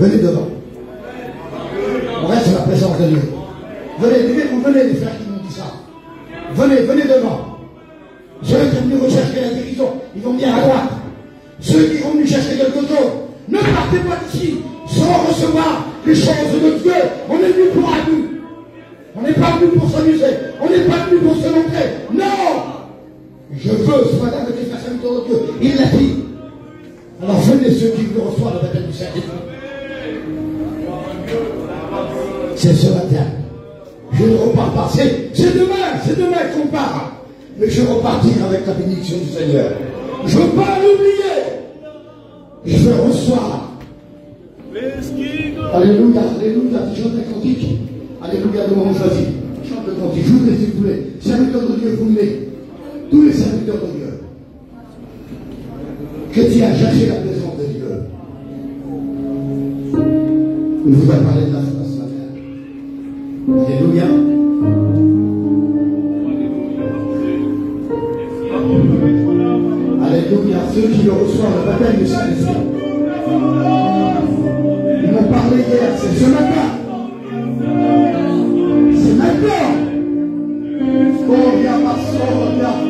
venez devant. On reste à la présence de Dieu. Venez, venez, venez les frères qui m'ont dit ça. Venez, venez devant. Ceux qui sont venus rechercher la guérison, ils vont venir à droite. Ceux qui vont venus chercher quelque chose, ne partez pas d'ici sans recevoir les choses de Dieu. On est venu pour un but. On n'est pas venu pour s'amuser. On n'est pas venu pour se montrer. Non Je veux ce matin que tu fasses un de Dieu. Il l'a dit. Alors venez ceux qui veulent recevoir le baptême du Saint-Esprit. C'est ce matin. Je ne repars pas. C'est demain, c'est demain qu'on part. Mais je repartir avec la bénédiction du Seigneur. Je ne veux pas l'oublier. Je veux recevoir. Alléluia, alléluia. Tu chantes un cantique. Alléluia, de mon choisi. Chante le cantique. Je vous prie, s'il vous plaît. Serviteur de Dieu, vous venez. Tous les serviteurs de Dieu. Chrétien, cherchez la présence de Dieu. Il vous a parlé de la. Alléluia. Alléluia. Ceux qui le reçoivent le baptême du Saint-Esprit. Ils m'ont parlé hier, c'est ce matin. C'est maintenant. Oh,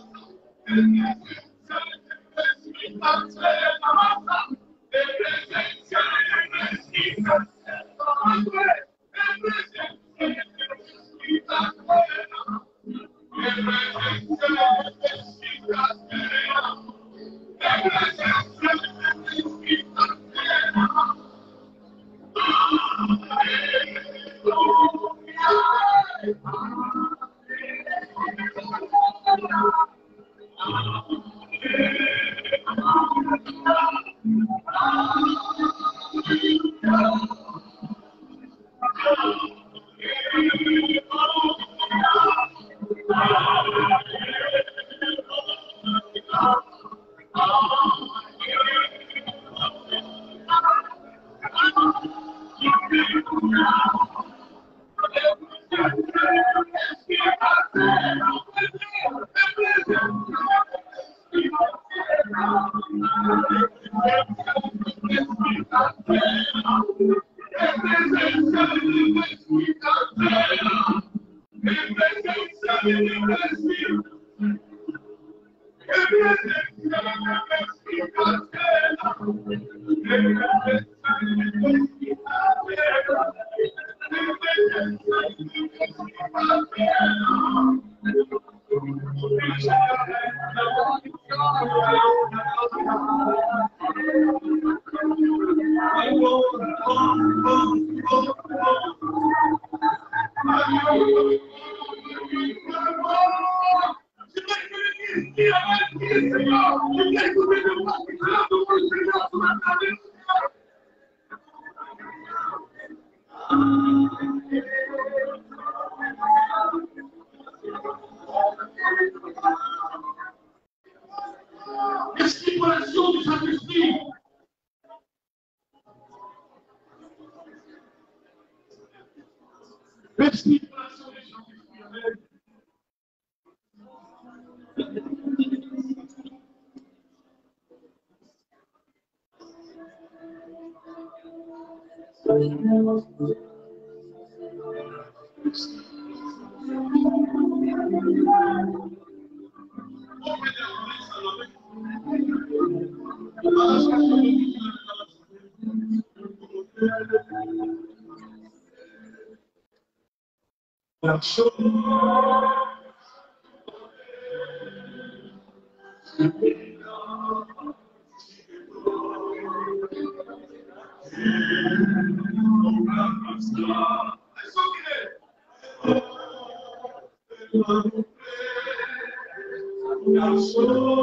i'm not Absolutely.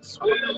Spirit.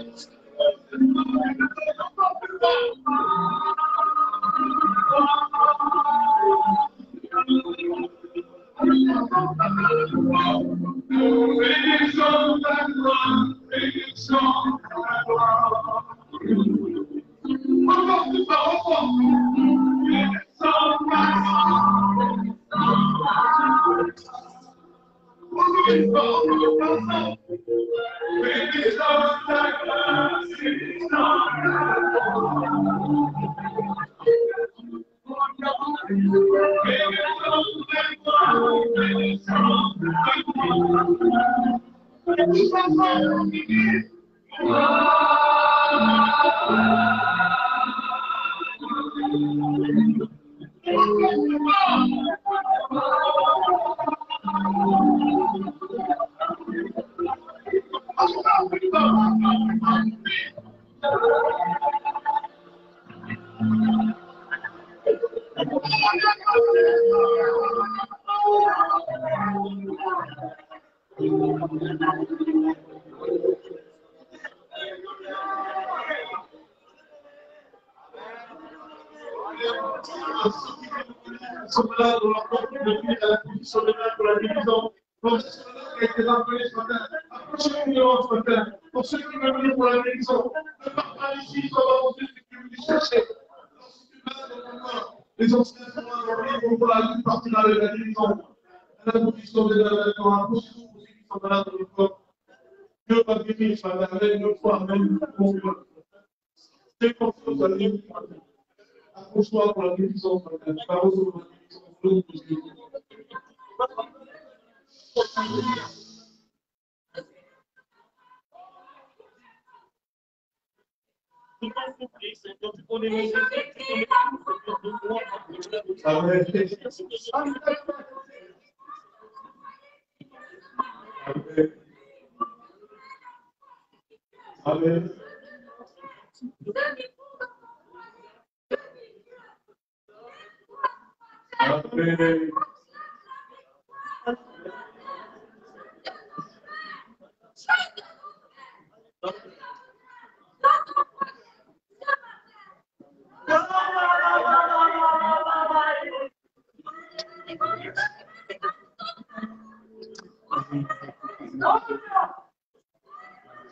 mimi nifananenokuwa Amen. Amen.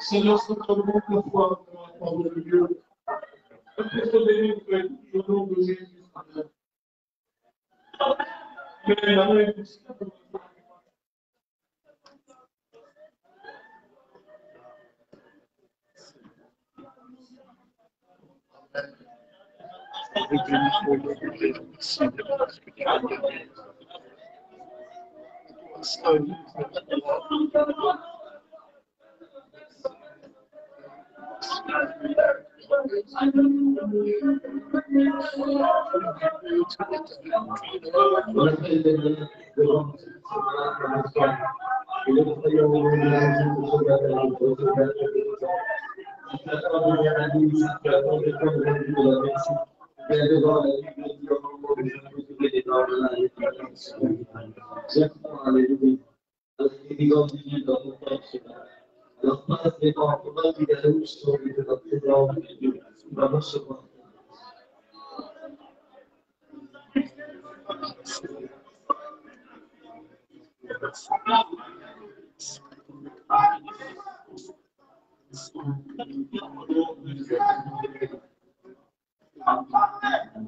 Seigneur, c'est foi de main we you. the la nostra Amen.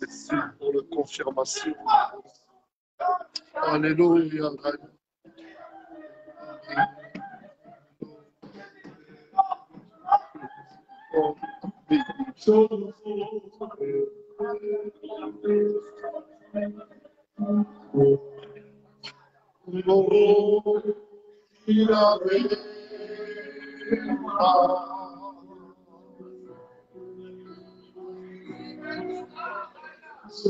Merci pour la confirmation. Alléluia. Oh, oh, Oh,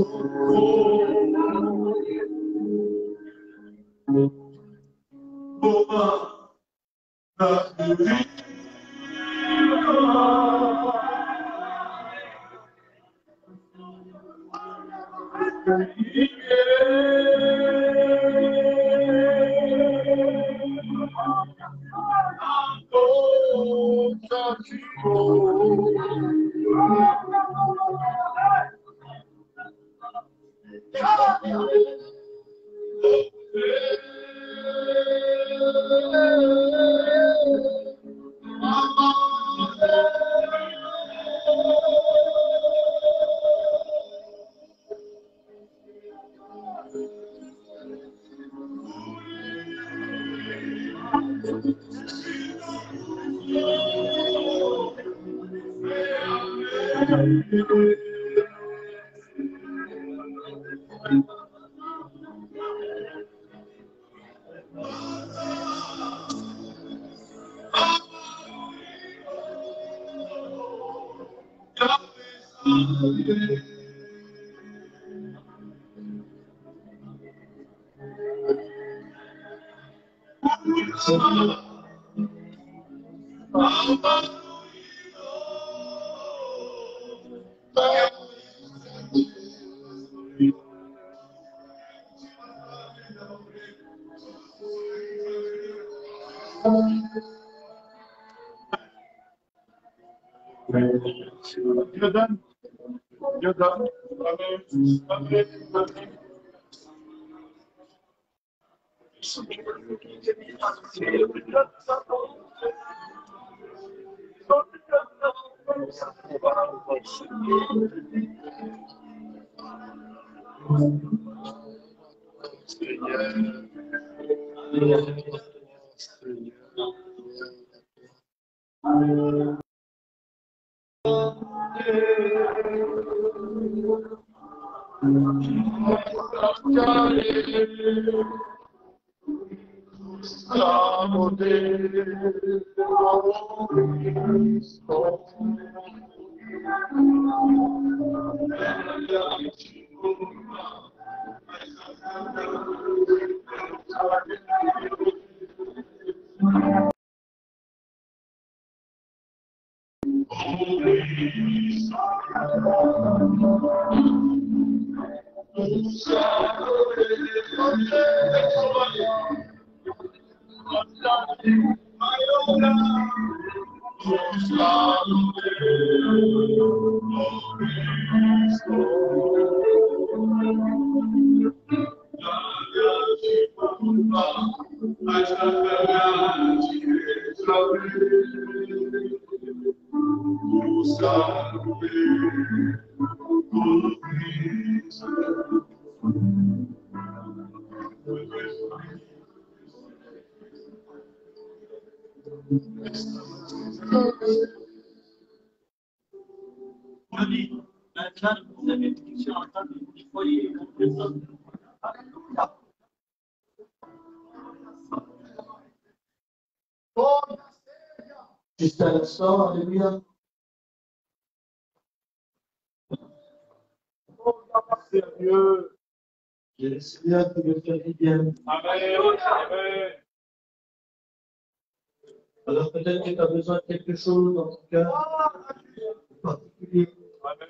Amen. Amen. Amen. Aujourd'hui, maintenant, vous avez une question en tant que foyer et comme Jusqu'à l'instant, Alléluia. Sérieux. J'ai le Seigneur qui veut faire du bien. Amen. Alors peut-être que tu as besoin de quelque chose dans ton cœur en particulier. Amen.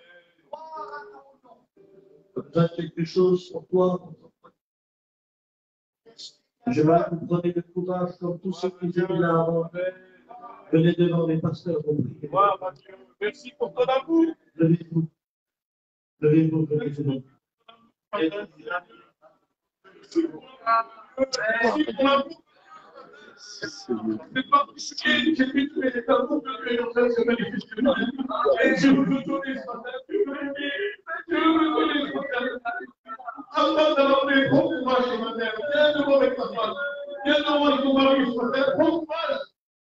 Tu as besoin de quelque chose pour toi. Que vous preniez le courage comme tous ceux qui étaient là avant. Venez devant les pasteurs pour prier. Merci pour ton amour. Levez-vous. Levez-vous, levez-vous. Merci pour l'amour. C'est pas possible. J'ai les amours que tu es en train de se manifester. Et je ce matin. Je. Je ce matin. Avant d'avoir fait bon courage ce matin. Viens devant avec ta femme. Viens devant ton mari ce matin. Bon courage.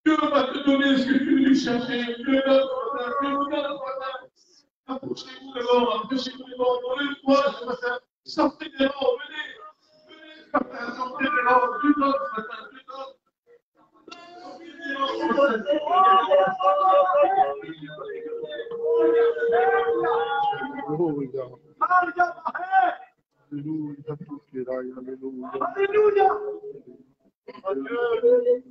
Dieu va te donner ce que tu es venu chercher. Dieu donne ce matin. Dieu vous donne ce matin. Approchez-vous devant. Hallelujah to hallelujah. Hallelujah.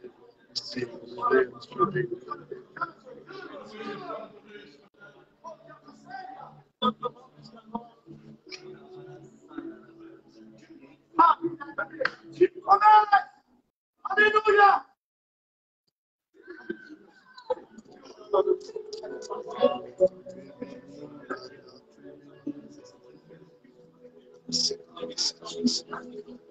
discípulos, ovelhas, prudentes. Aleluia! Thank you.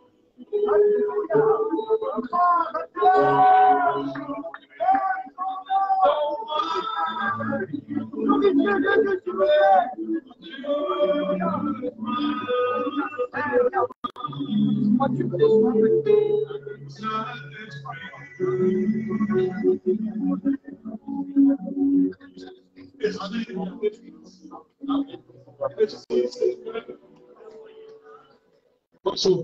So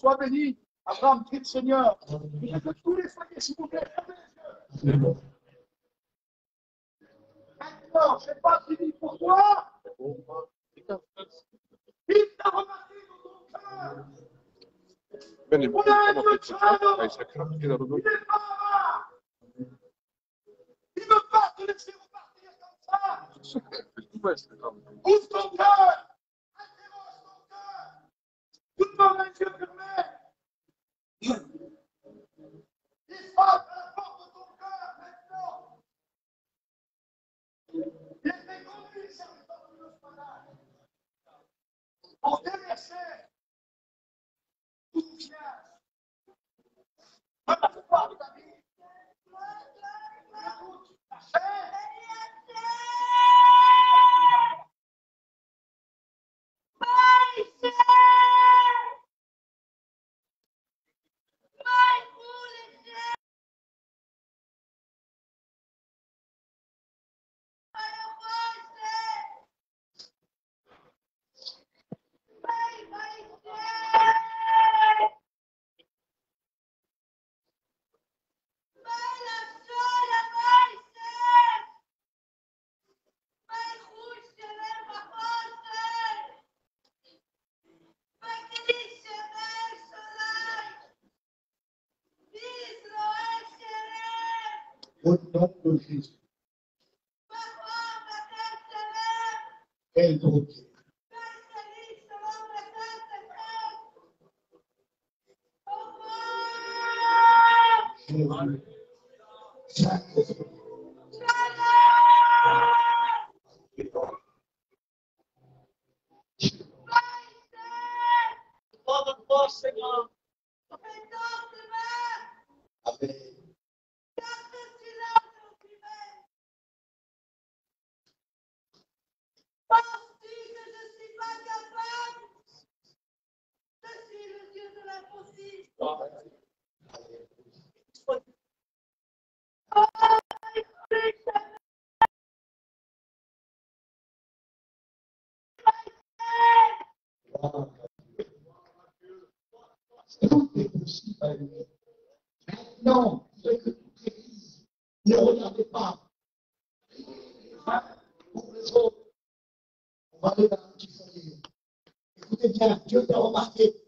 sois béni. Abraham, prie le Seigneur. Je veux tous les foyers, s'il vous plaît, fermez les. Maintenant, ce n'est pas fini pour toi. Il t'a remarqué dans ton cœur. On a un Dieu de Il est mort. odontologista. Endodonto. Jesus. Sacrifice. partait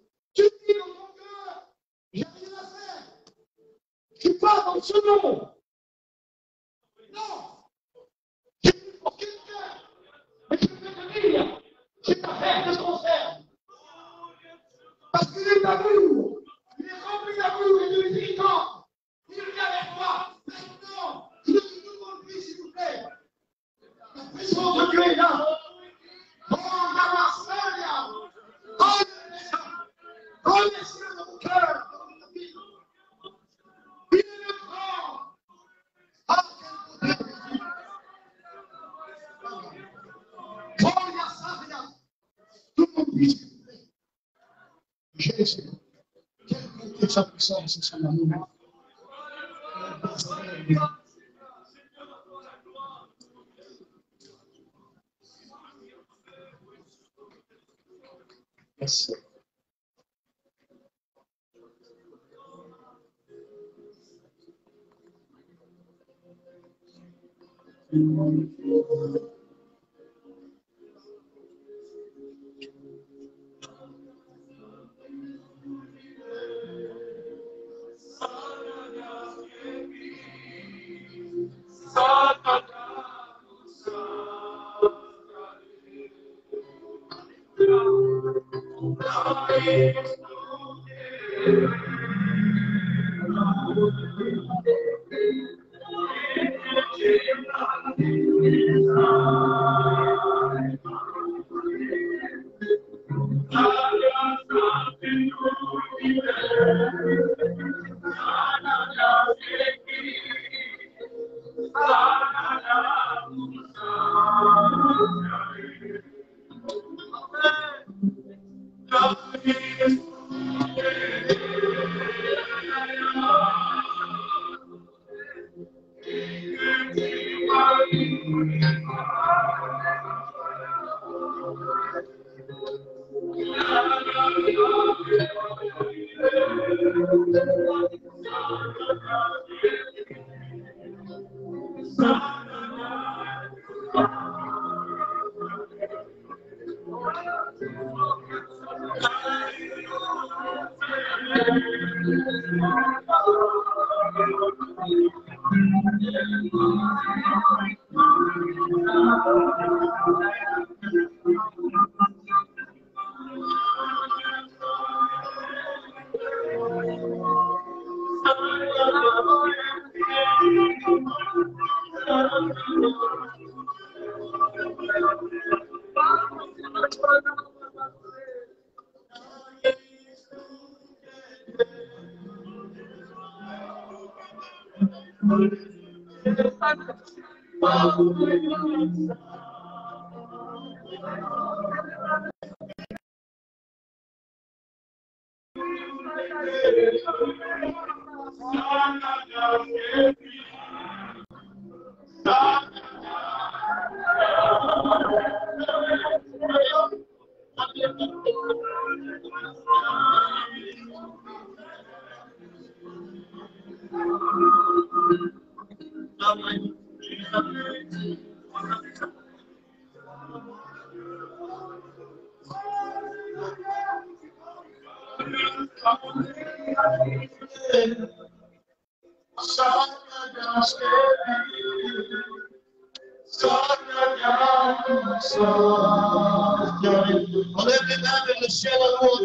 Yes,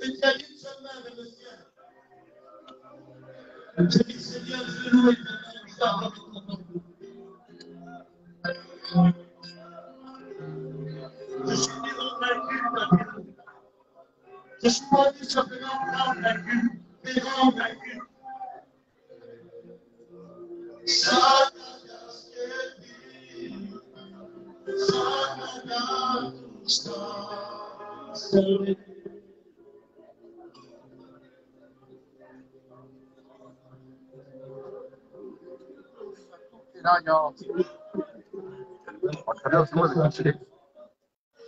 Thank you.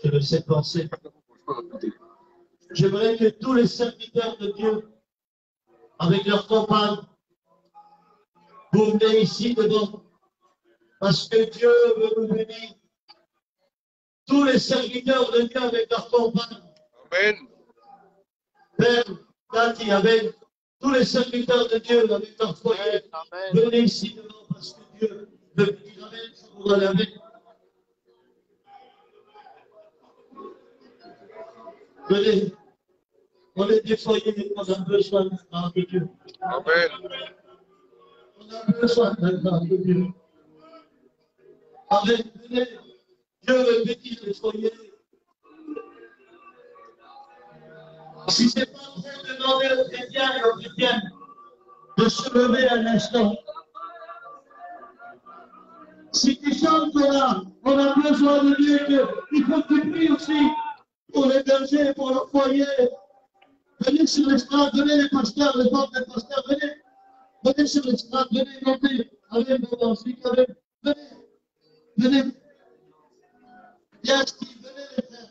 Je le sais penser. J'aimerais que tous les serviteurs de Dieu, avec leurs compagnes, vous venez ici devant, parce que Dieu veut nous bénir. Tous les serviteurs de Dieu avec leurs compagnes, Amen. Père, Tati, avec tous les serviteurs de Dieu avec leur foyer, Amen. venez ici devant, Dieu bénir. Amen. Je vous. Venez. On est foyers, on a besoin de la de Dieu. Amen. On a besoin de la de Dieu. Amen. Dieu veut bénir les foyers. Si ce n'est pas de demander aux chrétiens et aux chrétiennes de se lever un instant. Si tu chantes là, on a besoin de Dieu, il faut que tu pries aussi pour les bergers, pour leur foyer. Venez sur l'estrade, venez les pasteurs, les femmes des pasteurs, venez. Venez sur l'estrade, venez monter. Allez, mon ensuite, allez. Venez. Venez. Viens, Steve, venez les frères.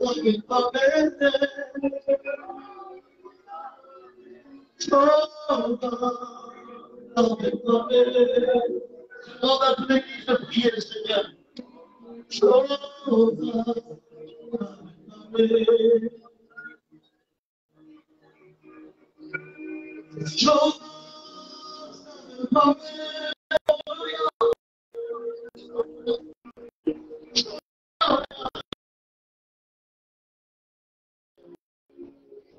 Priez le Seigneur. Allez, allez, allez. Demande à toute l'église de prier le Seigneur. Regarde les frères de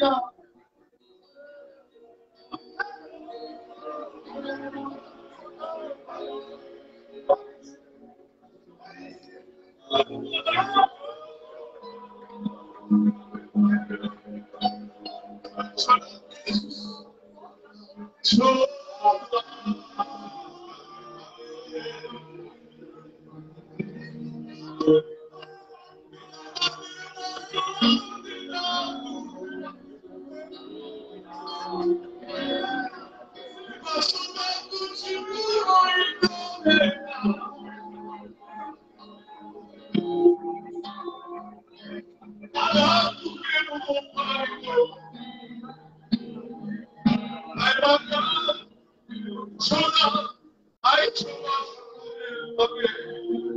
So, Alors, Hallelujah.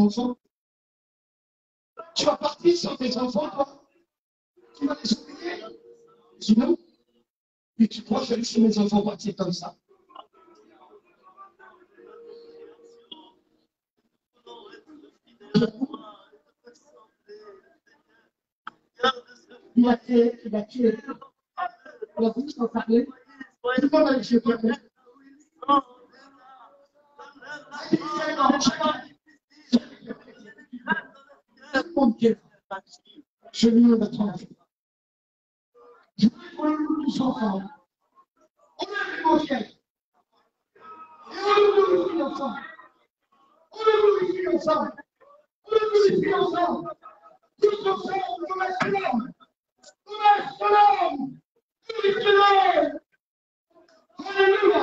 Enfants. Tu vas partir sans tes enfants, toi. Tu vas les oublier. Sinon, et tu crois que laisser mes enfants partir comme ça. Il a tué, il a tué. On a voulu s'en parler. Tout le monde a les yeux je de tromper. Je voudrais qu'on loue tous ensemble. On lève les ciel. Et on ensemble. On ensemble. On le ensemble. Tous ensemble, on. On. Alléluia.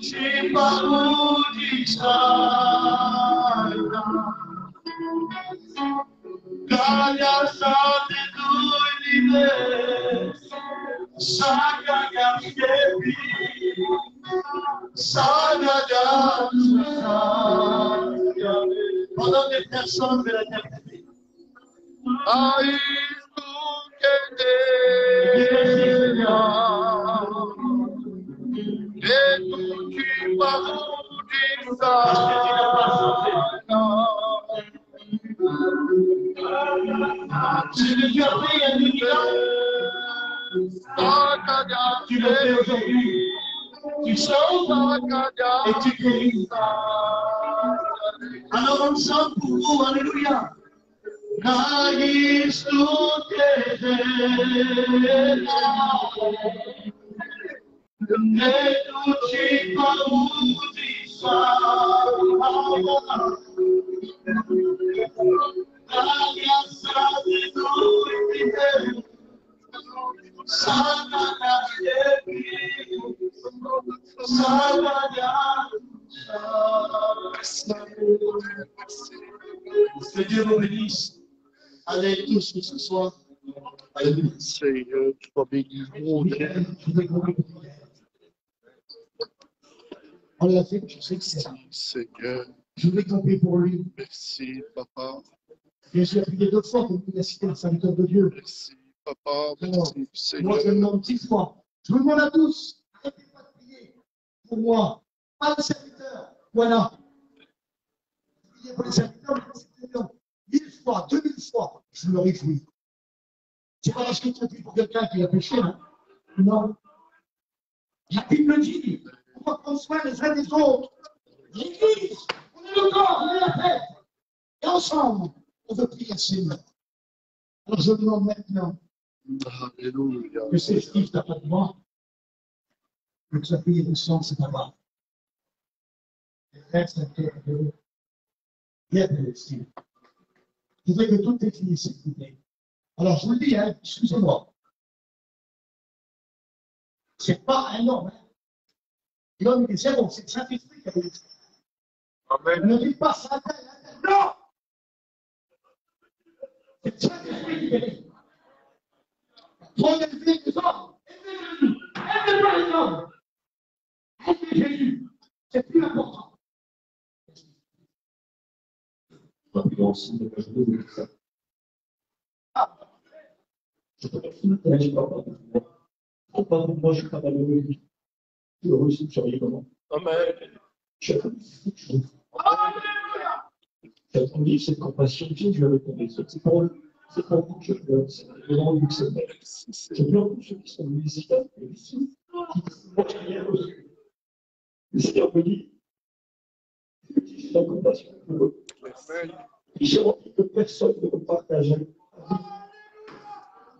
Te falou. Ay et tu guéris. Alors on chante pour vous, Alléluia. Naïs tu Ne tu ci paudi Que Allez tous ce soir. Alléluia. Seigneur, tu vas bénir mon Dieu. On l'a fait, je sais que c'est ça. Seigneur, Je vais camper pour lui. merci, papa. Et je l'ai prié deux fois pour qu'il a cité un serviteur de Dieu. Merci, papa. Merci, Moi, Seigneur. je le demande dix fois. Je vous demande à tous, arrêtez pas de prier pour moi. Pas de serviteur. Voilà. Priez pour les serviteurs, mais pour ces clients. Mille fois, deux mille fois, je me réjouis. C'est pas parce que tu prie pour quelqu'un qui a péché, hein. Non. La Bible dit, on va prendre soin les uns des autres. L'Église, on est le corps, on est la tête. Et ensemble, on veut prier le Seigneur. Alors je demande maintenant que pas de moi. Que tu as payé le sang, c'est. Les frères, c'est un cœur de de Je voudrais que tout est fini, s'il vous plaît. Alors, je vous le dis, hein, excusez-moi. C'est pas un homme, hein. L'homme, il est zéro, c'est le Saint-Esprit qui a dit. Ne dites pas ça, non! C'est Saint-Esprit qui a dit. Trop élevé les hommes. Élevez pas les hommes. Élevez Jésus. C'est plus important. Moi, je suis pas malheureux. Je le reçu, je sais comment. Amen. J'ai attendu cette compassion, je. C'est pour c'est pour vous que je pleure. C'est vraiment vous que c'est. Je pleure pour ceux qui sont venus ici, ici, qui n'ont rien reçu. Le Seigneur me dit, j'ai la compassion pour eux. Amen. J'ai envie que personne ne me partage.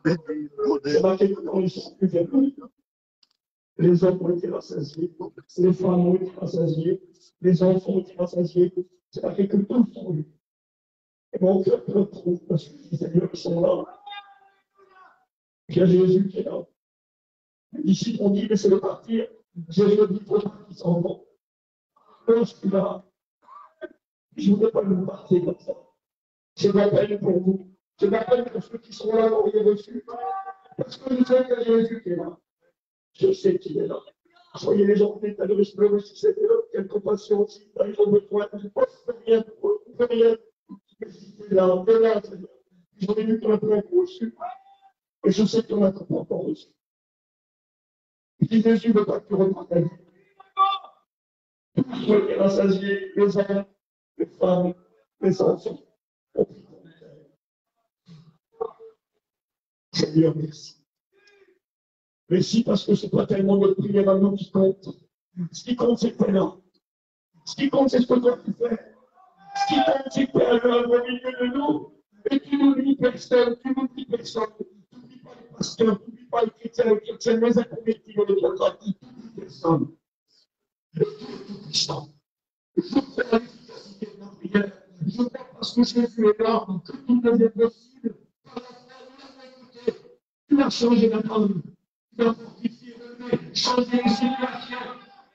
Bénis mon J'ai remarqué que quand ils sont plus vieux, les hommes ont été rassasiés, les femmes ont été rassasiées, les enfants ont été rassasiés. C'est marqué que sont eu. Et mon cœur me retrouve parce que les Seigneurs ils sont là. Il y a Jésus qui est là. Les disciples ont dit, laissez-le partir. Jésus dit, pour qui s'en vont. Suis là. Je ne voudrais pas vous partir comme ça. Je m'appelle pour vous. Je m'appelle pour ceux qui sont là, n'ont rien reçu. Parce que je sais que Jésus qui est là. Je sais qu'il est là. Soyez les gens à le respect si là. Quelle compassion aussi. Ils ont besoin. Je ne peux rien pour eux. Je rien. Mais si c'est là, c'est là, Seigneur. Pas. Et je sais qu'on a pas encore reçu. Si Jésus ne veut pas que tu reprends ta vie, qui rassasiés, les hommes, les femmes, les enfants, on prie pour nous. Seigneur, merci. Merci parce que c'est pas tellement notre prière à nous qui compte. Ce qui compte, c'est que là. Ce qui compte, c'est ce que toi tu fais. Ce qui compte, c'est que tu es au milieu de nous. Et tu n'oublies personne, tu n'oublies personne. Tu n'oublies pas les pasteurs, tu n'oublies pas les chrétiens, les chrétiens, les inconvertis, les démocrates, tu n'oublies personne. Le Dieu Tout-Puissant. Je à l'efficacité de la prière. Je crois parce que Jésus est là, que tout devient possible. Par la Tu as changé la vie. Tu as fortifié le nez, changé les situations.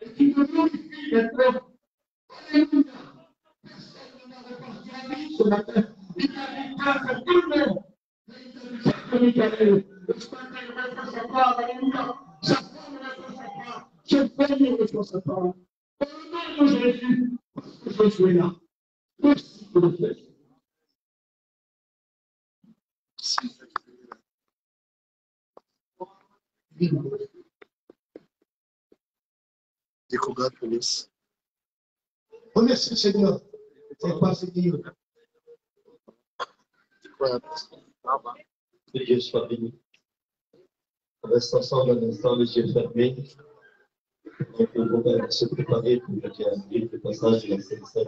Et tu me glorifies maintenant. Alléluia. Personne ne m'a reparti en vie ce matin. Il a des grâces à tout le monde. Il a. Ce matin, il sa part. Alléluia. Sa nom de Jésus, que là. Merci le fait. Découverte police. Remercie Seigneur. C'est pas fini. Découverte. Que Dieu soit béni. Reste ensemble un instant, les yeux fermés. On va se préparer pour le dernier le passage de la scène 7.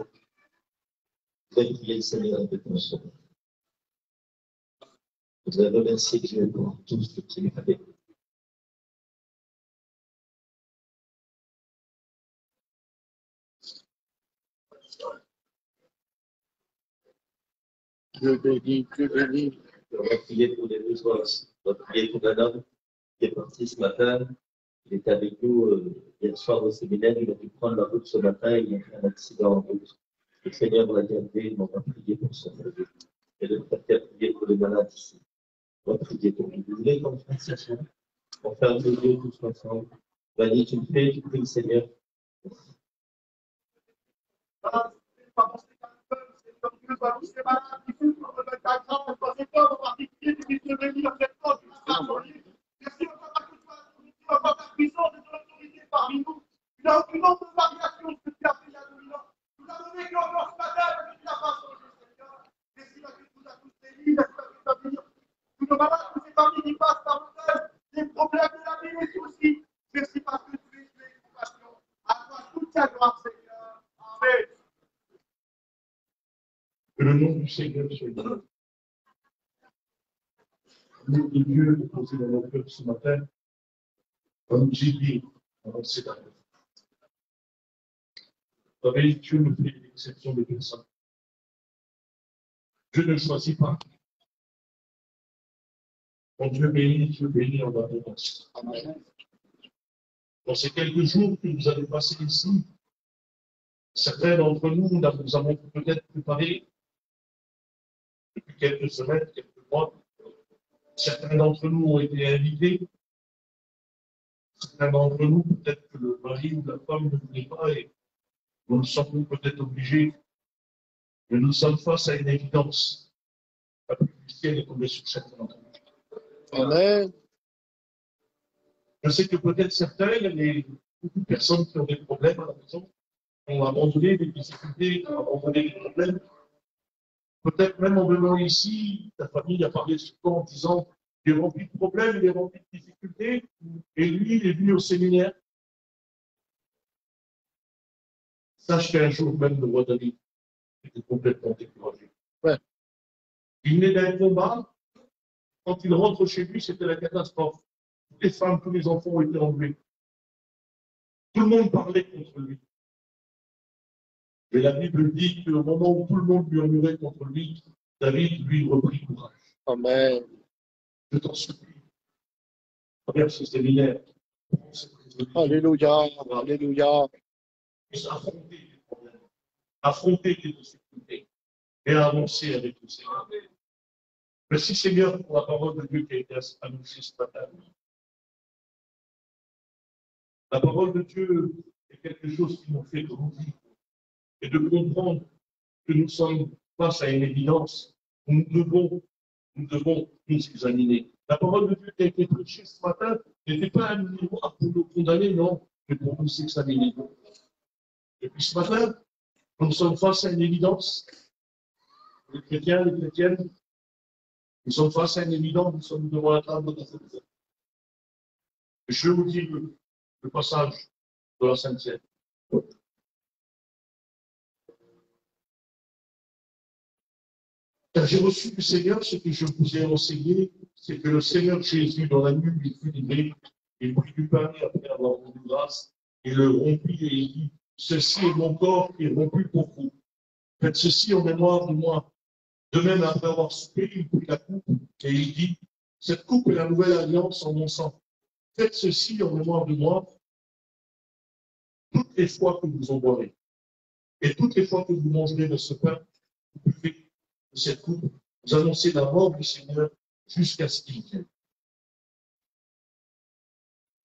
Je vais prier le Seigneur avec nous ce. Je voudrais remercier Dieu pour tout ce qu'il a fait. Dieu béni, Dieu béni. On va prier pour les besoins aussi. On va prier pour un homme qui est parti ce matin. Il était avec nous euh, hier soir au séminaire. Il a dû prendre la route ce matin. Il a fait un accident en route. Le Seigneur l'a gardé. On va prier pour son. Et le frère prié pour les malades ici. On va prier pour lui. Vous voulez qu'on fasse ça On yeux tous ensemble. Vas-y, tu le fais, tu pries le Seigneur. Les merci parce que tu es une compassion. À toi toute ta gloire, Seigneur. Amen. Le nom du Seigneur soit béni. Nous de Dieu dans nos cœurs ce matin, comme j'ai dit avant cette année. Vous savez, Dieu ne fait l'exception de personne. Je ne choisis pas. Quand Dieu bénit, Dieu bénit en abondance. Dans ces quelques jours que vous avez passés ici, certains d'entre nous, nous nous avons peut-être préparé depuis quelques semaines, quelques mois. Certains d'entre nous ont été invités. Certains d'entre nous, peut-être que le mari ou la femme ne voulait pas et nous nous sommes peut-être obligés. Mais nous sommes face à une évidence. La ciel est tombée sur chacun d'entre nous. Amen. Je sais que peut-être certains, des- beaucoup de personnes qui ont des problèmes à la maison, ont abandonné des difficultés, ont abandonné des problèmes. Peut-être même en venant ici, ta famille a parlé souvent en disant il est rempli de problèmes, il est rempli de difficultés, et lui, il est venu au séminaire. Sache qu'un jour même, le roi David était complètement découragé. Ouais. Il venait d'un combat. Quand il rentre chez lui, c'était la catastrophe. Toutes les femmes, tous les enfants ont été enlevés. Tout le monde parlait contre lui. Et la Bible dit qu'au moment où tout le monde murmurait contre lui, David lui reprit courage. Amen. Je t'en supplie. Regarde ce séminaire. Alléluia. Alléluia. affronter les problèmes, affronter les difficultés et avancer avec le Seigneur. Merci Seigneur pour la parole de Dieu qui a été annoncée ce matin. La parole de Dieu est quelque chose qui nous fait grandir et de comprendre que nous sommes face à une évidence nous devons, nous examiner. La parole de Dieu qui a été prêchée ce matin n'était pas un miroir pour nous condamner, non, mais pour nous s'examiner. Et puis ce matin, nous sommes face à une évidence. Les chrétiens, les chrétiennes, nous sommes face à une évidence, nous sommes devant la table de Dieu. Et je vous dire le, passage de la Sainte Car j'ai reçu du Seigneur ce que je vous ai enseigné, c'est que le Seigneur Jésus, dans la nuit où il fut livré, il prit du pain après avoir rendu grâce, et le rompit et il dit, ceci est mon corps qui est rompu pour vous. Faites ceci en mémoire de moi. De même, après avoir soupé, il prit la coupe et il dit, cette coupe est la nouvelle alliance en mon sang. Faites ceci en mémoire de moi toutes les fois que vous en boirez. Et toutes les fois que vous mangerez de ce pain, vous buvez de cette coupe, vous annoncez la mort du Seigneur jusqu'à ce qu'il vienne.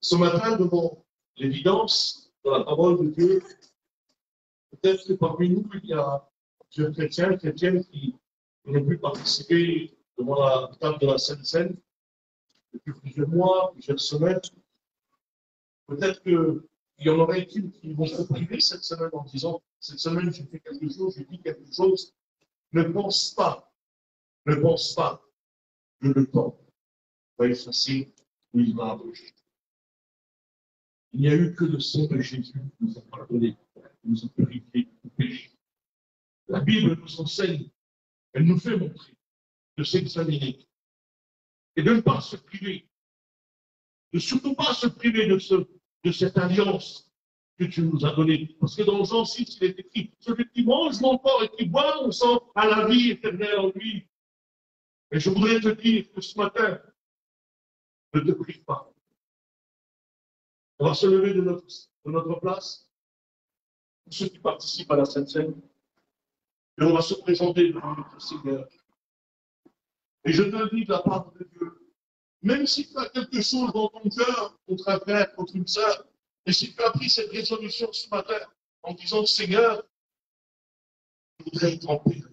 Ce matin, devant l'évidence de la parole de Dieu, peut-être que parmi nous, il y a plusieurs chrétiens, chrétiennes qui n'ont pu participer devant la table de la Sainte Seine depuis plusieurs mois, plusieurs semaines. Peut-être qu'il y en aurait qui vont se priver cette semaine en disant Cette semaine, j'ai fait quelque chose, j'ai dit quelque chose ne pense pas, ne pense pas. Que le temps va effacer ou il va abroger. Il n'y a eu que le sang de Jésus qui nous a pardonné, qui nous a purifié du péché. La Bible nous enseigne, elle nous fait montrer de s'examiner et de ne pas se priver, de surtout pas se priver de, ce, de cette alliance que tu nous as donné. Parce que dans Jean 6, il est écrit, celui qui mange mon corps et qui boit mon sang a la vie éternelle en lui. Et je voudrais te dire que ce matin, ne te prive pas. On va se lever de notre, de notre place, tous ceux qui participent à la Sainte Seine, et on va se présenter devant notre Seigneur. Et je t'invite la part de Dieu, même si tu as quelque chose dans ton cœur contre un frère, contre une sœur, et si tu as pris cette résolution ce matin en disant Seigneur, je voudrais être rempli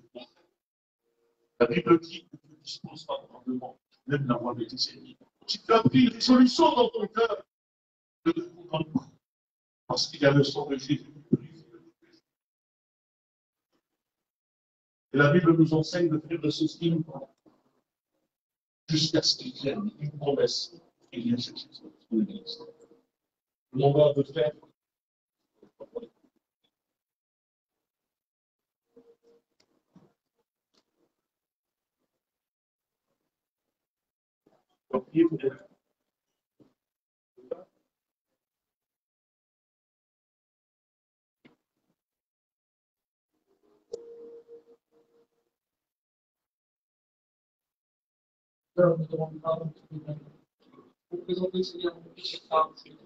La Bible dit que tu ne disposes pas probablement même la voix de tes ennemis. Si tu as pris une résolution dans ton cœur, ne te contente pas. Parce qu'il y a le sang de Jésus qui brise Et la Bible nous enseigne de faire de ce signe jusqu'à ce qu'il vienne une promesse qu'il y a cette chose de l'Église l'endroit de faire. Vous présentez, Seigneur, Père, ce pain, Seigneur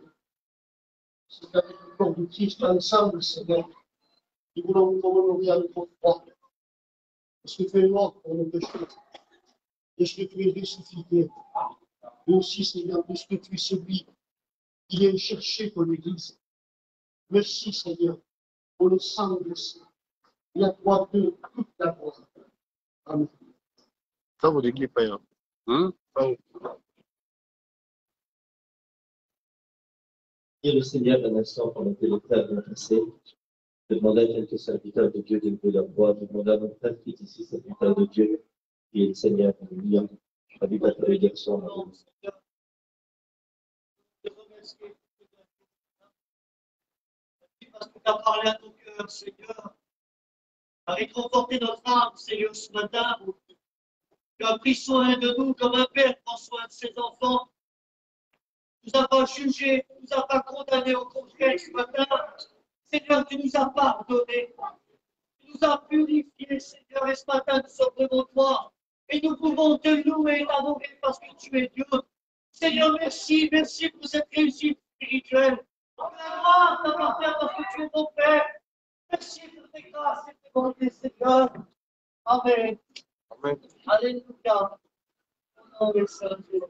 C'est avec le corps du Christ ensemble, Seigneur. Nous voulons nous honorer à notre foi. Parce que tu es mort pour nos péchés. Parce que tu es ressuscité. Et aussi, Seigneur, parce que tu es celui qui vient chercher ton Église. Merci, Seigneur, pour le sang de Saint. Et à toi de toute la gloire. Amen. Ça, vous dites pas, hein? Hein? Priez le Seigneur un instant pendant que le frère vient passer. Je demandais à quelques serviteurs de Dieu d'élever leur voix. Je demandais à mon frère qui est ici, serviteur de Dieu, qui est le Seigneur, de lire. Je vais pas te dire son nom. Parce que tu as parlé à ton cœur, Seigneur. Tu as réconforté notre âme, Seigneur, ce matin. Tu as pris soin de nous comme un père prend soin de ses enfants nous as pas jugé, tu nous as pas condamné au contraire ce matin. Seigneur, tu nous as pardonné. Tu nous as purifié, Seigneur, et ce matin, nous sommes devant toi. Et nous pouvons te louer et t'adorer parce que tu es Dieu. Seigneur, merci, merci pour cette réussite spirituelle. La gloire t'appartient parce que tu es mon Père. Merci pour tes grâces et tes bontés, Seigneur. Amen. Amen. Alléluia. Au nom du Seigneur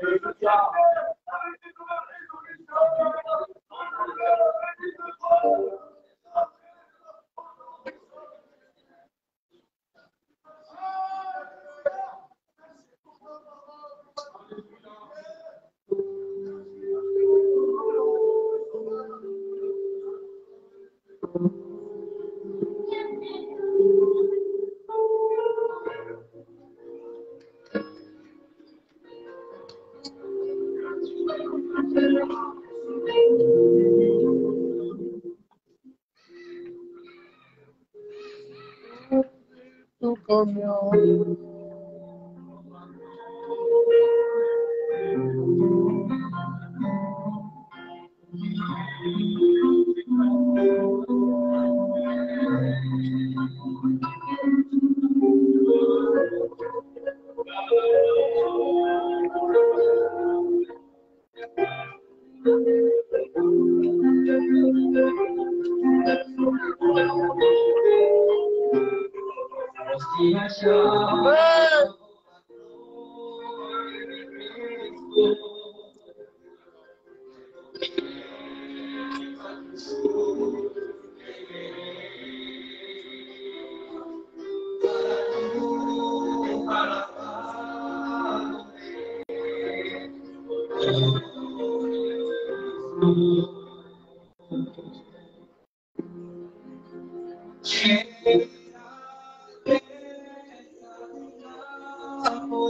Tout comme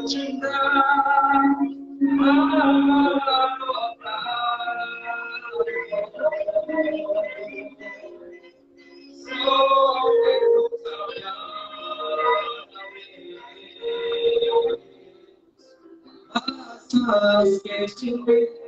Seigneur, pour ceux qui n'ont pas pu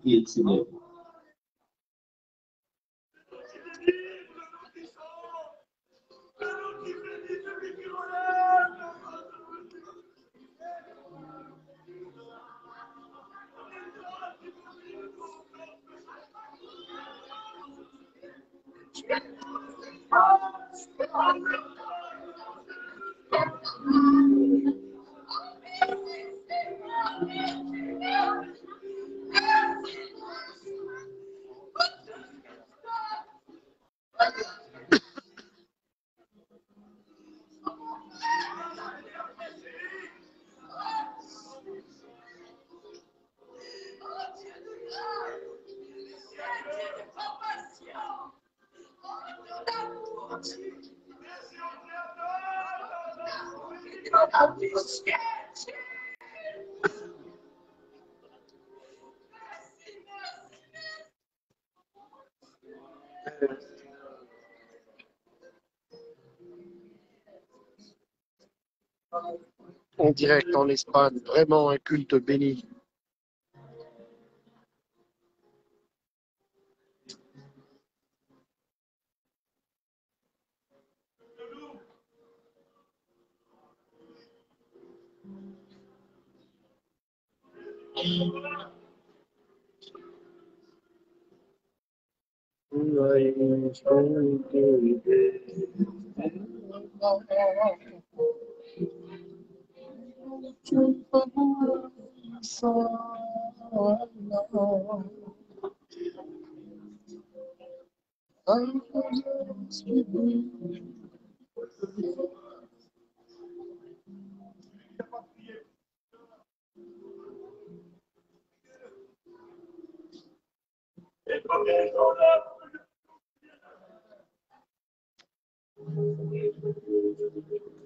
prier le Seigneur. en direct en Espagne. Vraiment un culte béni. sono Thank you.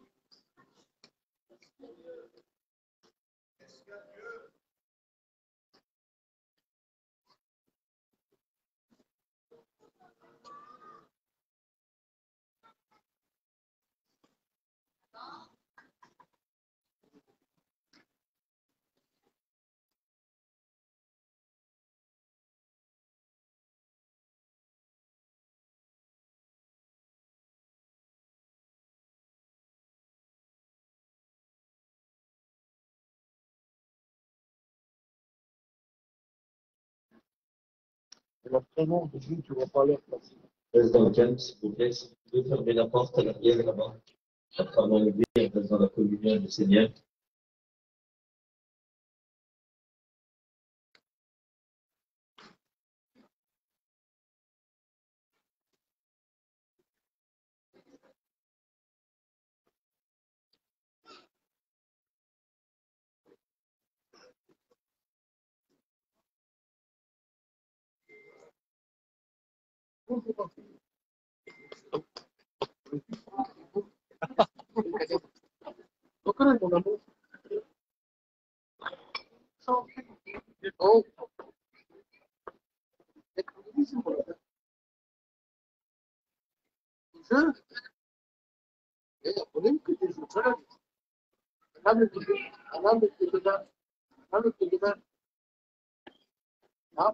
Le prénom Dieu, tu pas. Reste dans s'il vous plaît. Si fermer la porte à là-bas. Levé, reste dans la communion du Seigneur. Another thing is that, another thing is that, now,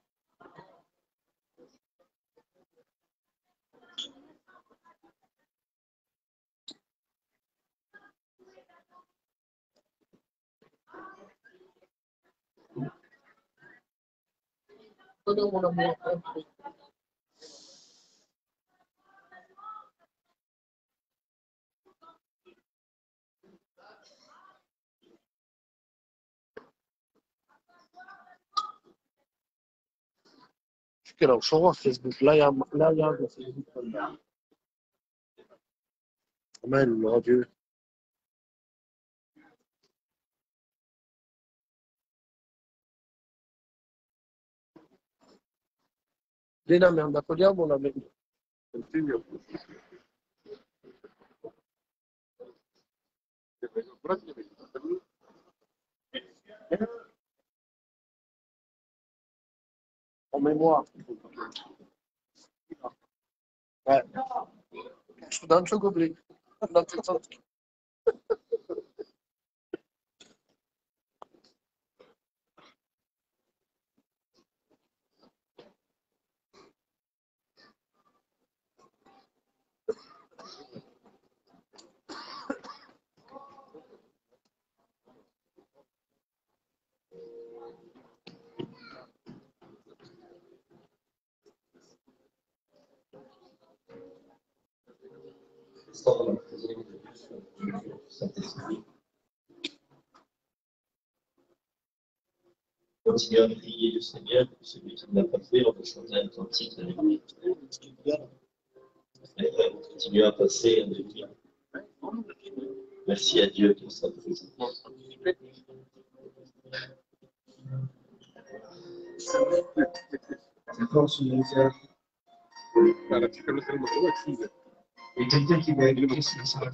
Todo mundo morre. فكرة لو صور فيسبوك لا يعمل لا يعمل فيسبوك ولا كمان Dinami andatoriamo la verità. Continui En mémoire. Ouais. Je suis dans le chocolat. Dans le continuer à prier le Seigneur pour celui qui ne pas fait, on peut chanter un cantique avec lui. Et on continue à passer. Merci à Dieu pour sa présence. Et quelqu'un qui va écouter ce message.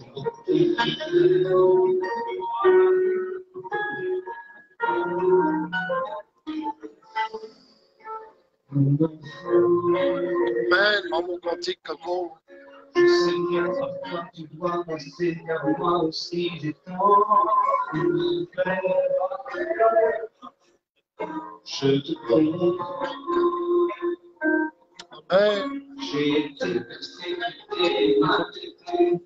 Amen. En mon cantique, Coco. Seigneur, parfois tu dois passer vers moi aussi, j'ai tant de faire. Je te prie, Amen. j'ai été persécuté, Amen.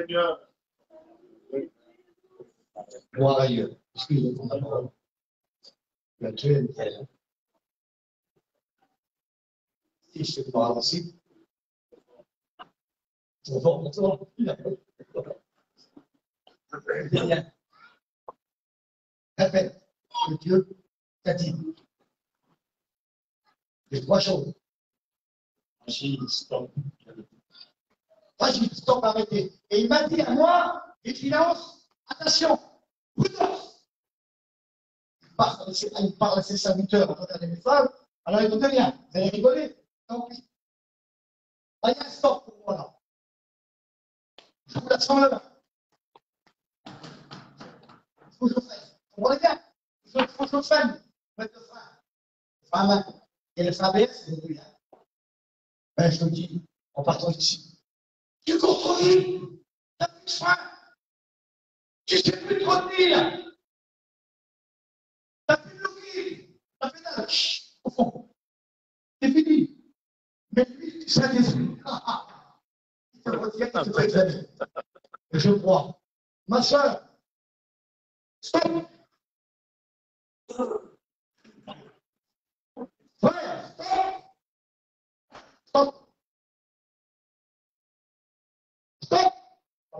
Seigneur. Voir ailleurs. Excusez pour la parole. La Dieu est tel. Si je ne pas ainsi, on va, on va, Rien. Répète que Dieu t'a dit. Les trois stop, arrêtez. Et il m'a dit à moi, les finances, attention, prudence. Il parle, il à ses serviteurs travers les messages. Alors écoutez bien, vous allez rigoler. Il y stop pour moi là. Je vous la sens là. Il faut que je. Vous je fasse. Mettre le frein. Le. Et le frein c'est le Ben, je te dis, en partant d'ici. Tu contredis. T'as plus frein. Tu sais plus te retenir. T'as plus de logique. Chut, Au fond. C'est fini. Mais lui, tu sais l'esprit. Il te retient, il te. Et je crois. Ma soeur, stop. Frère. Stop. Stop.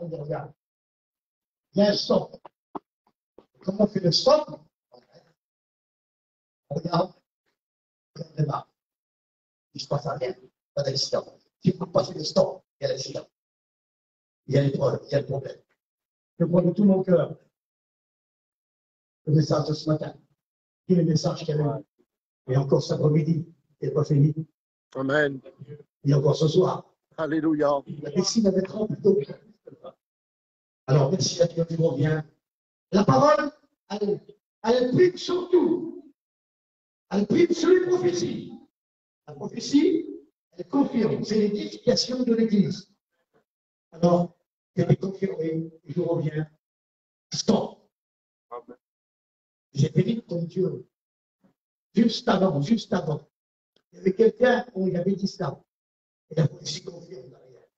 Il y a un stop. Comment on fait le stop? On regarde. Et on démarre. Il ne se passe rien. Pas d'accident. Si vous passez le stop, il y a l'accident. Il y a l'épreuve, il y a le problème. Je crois de tout mon cœur le message de ce matin. Et le message y avait. Et encore cet après-midi, il n'est pas fini. Amen. Et encore ce soir. Alléluia. La piscine avait trempé d'eau. Alors, merci à Dieu qui revient. La parole, elle, elle prime surtout. Elle prime sur les prophéties. La prophétie, elle confirme. C'est l'édification de l'Église. Alors, elle est confirmée. Et je reviens. Stop. J'étais vite comme Dieu. Juste avant, juste avant. Il y avait quelqu'un où il avait dit ça. Et la prophétie confirme derrière.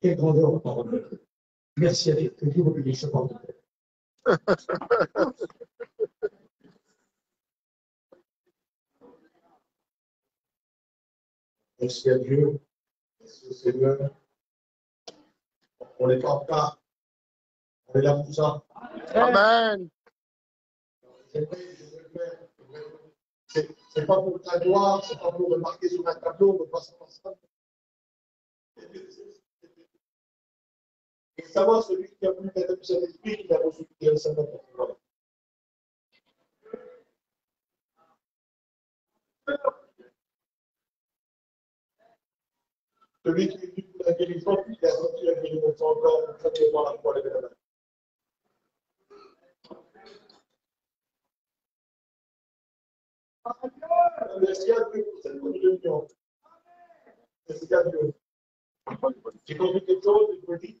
Quelle grandeur de parole. Merci à Dieu. Que Dieu vous bénisse. Merci à Dieu. Merci au Seigneur. On n'est pas en retard. On est là pour ça. Amen. C'est pas pour ta gloire, c'est pas pour le marquer sur un tableau, on ne pas ça. Et savoir celui qui a voulu mettre un seul esprit, qui a reçu le toi. Celui qui est venu pour la guérison, il a reçu la guérison encore pour traiter voir la foi de la. Merci à Dieu pour cette communion. Merci à Dieu. J'ai compris quelque chose, je me dis,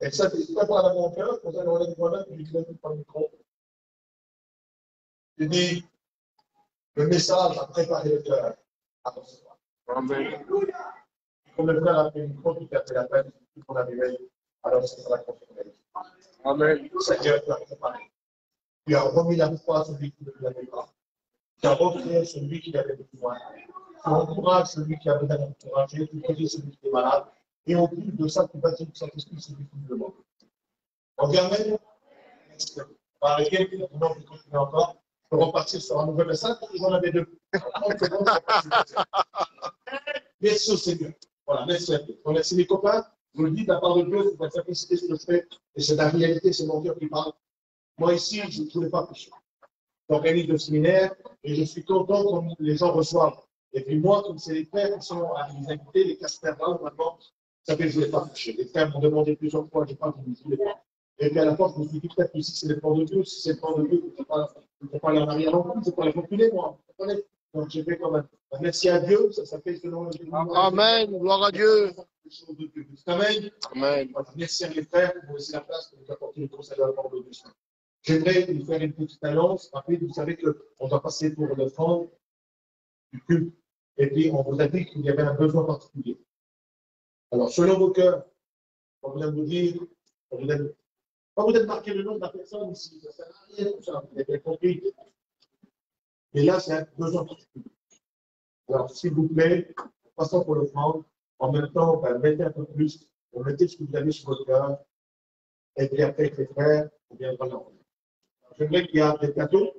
Et ça, c'est pas par mon cœur, quand on enlève moi-même, je dis, par le micro. Je dis, le message a préparé le cœur à recevoir. Amen. Comme le frère a fait une micro qui a fait la peine, tout qu'on a réveillé, alors c'est ça la confirmation. Amen. Seigneur, tu as préparé. Tu as remis la foi à celui qui ne l'avait pas. Tu as recréé celui qui avait besoin. Tu encourages celui qui a besoin d'encourager. Tu guéris celui qui est malade. Et en plus de ça, tu bâtis le Saint-Esprit celui qui le demande. On dit Amen. Par lesquels, on va continuer encore. Peux repartir sur un nouvel message. Deux. C'est bon, c'est parti. Merci au Seigneur. Voilà, merci à Dieu. Merci mes copains. Je vous le dis, la part de Dieu, c'est la simplicité que je fais. Et c'est la réalité, c'est mon cœur qui parle. Moi, ici, je ne voulais pas pécher. J'organise le séminaire et je suis content quand les gens reçoivent. Et puis moi, comme c'est les frères qui sont à les inviter, les casse là, que je ne voulais pas. Les frères m'ont demandé plusieurs fois, je n'ai pas voulu, je ne voulais pas. Et puis à la fois, je me suis dit peut-être que si c'est le plan de Dieu, si c'est le plan de Dieu, je ne peux pas aller en arrière non plus, je ne peux pas les reculer, moi. Donc j'ai fait quand même. Merci à Dieu, ça, fait selon le Amen. Gloire à Dieu. Amen. Amen. Merci à mes frères pour laisser la place pour nous apporter le conseil de la parole de Dieu. J'aimerais vous faire une petite annonce. Rapide, vous savez qu'on doit passer pour l'offrande du culte. Et puis, on vous a dit qu'il y avait un besoin particulier. Alors, selon vos cœurs, on vient vous dire, on donne, pas vous êtes marqué le nom de la personne ici, ça sert à rien, ça, vous avez compris. Mais là, c'est un besoin particulier. Alors, s'il vous plaît, passons pour l'offrande. En même temps, ben, mettez un peu plus, on mettez ce que vous avez sur votre cœur. Et puis après, les frères, on viendra là. J'aimerais qu'il y ait des cadeaux.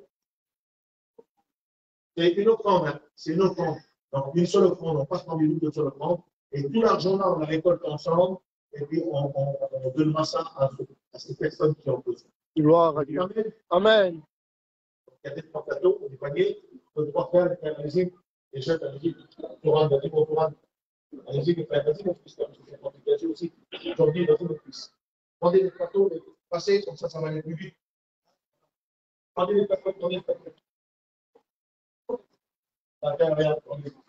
C'est une offrande, hein. c'est une offrande. Donc, une seule offrande, on passe parmi nous d'une seule offrande. Et tout l'argent là, on la récolte ensemble. Et puis, on, on, on donnera ça à, à ces personnes qui ont besoin. Gloire à Dieu. Amen. Amen. Il y a des trois des paniers, deux, trois frères, les frères, allez-y. Les jeunes, les frères, vas-y, mon fils, parce que c'est compliqué aussi. Aujourd'hui, vas-y, mon fils. Prenez les plateaux, les passez, comme ça, ça va aller plus vite. Prenez les plateaux, prenez les plateaux. Tiens, regarde, prenez. Passez les plateaux.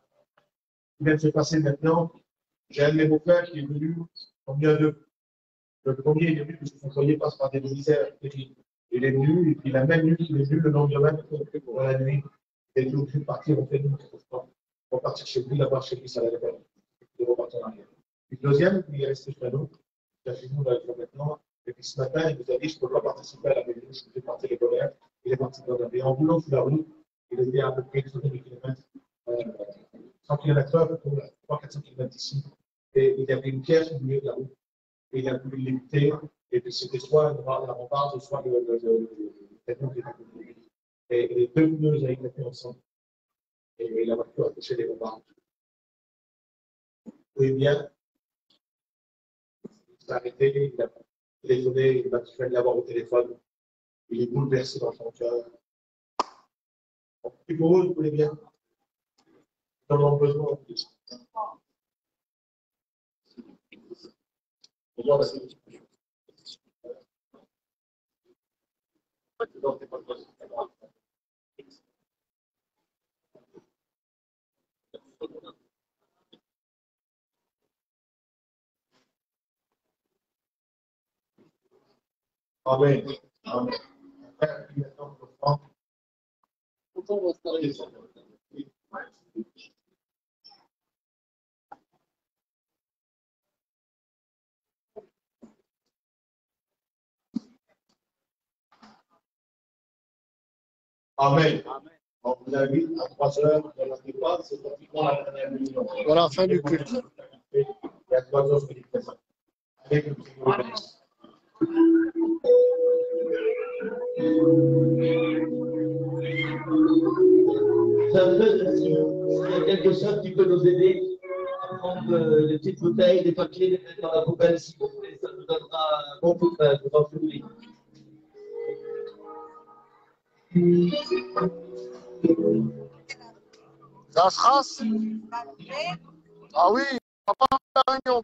vient de se passer maintenant. J'ai un de mes beaux-frères qui est venu, combien de le premier il est venu, parce que son foyer passe par des terribles. Il est venu, et puis la même nuit qu'il est venu, le lendemain, dans la nuit, il est obligé de partir, on fait nous, on partir chez lui, là-bas, chez lui, ça allait faire. Il repartir en arrière. Puis le deuxième, il est resté chez nous, il a chez nous, là, est maintenant. Et puis ce matin, il nous a dit, je ne peux pas participer à la réunion, je vais partir les colères. Il est parti dans la vie. En roulant sur la rue, il était à peu près une centaine de kilomètres, euh, 100 km heure, 300-400 km d'ici. Et il y avait une pierre au milieu de la route. Et il a voulu l'éviter. Et puis c'était soit la rambarde, soit le, le, le, le camion qui était à. Et les deux pneus, avaient éclaté ensemble. Et la voiture a touché les rambardes. Oui, bien? Il s'est arrêté, il a téléphoné, il a fait de l'avoir au téléphone. Il est bouleversé dans son cœur. Et pour eux, vous voulez bien? Ils en ont besoin en plus. Regarde, c'est- Non, c'est pas toi, c'est pas grave. Amen. Amen. Père, qui est dans le sang, Amen. On vous invite à 3 heures de la plupart, c'est pratiquement la dernière réunion. Voilà, fin du culte. Et à 3 heures, je suis présent. Avec le s'il y a quelque chose qui peut nous aider à prendre euh, des petites bouteilles, des papiers, les mettre dans la poubelle, s'il vous plaît, ça nous donnera un bon coup de main, vous en rase Ah oui, on la réunion.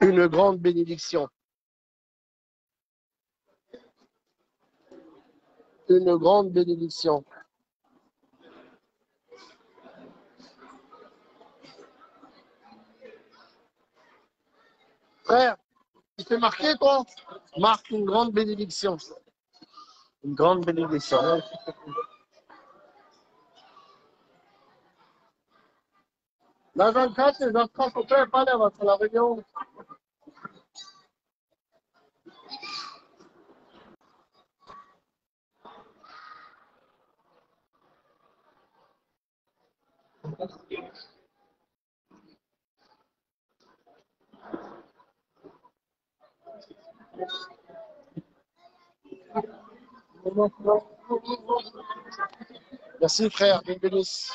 Une grande bénédiction. Une grande bénédiction. Frère, tu fais marquer toi? Marque une grande bénédiction. Une grande bénédiction. La 24, les enfants sont pas pas la réunion. Merci frère, Dieu bénisse.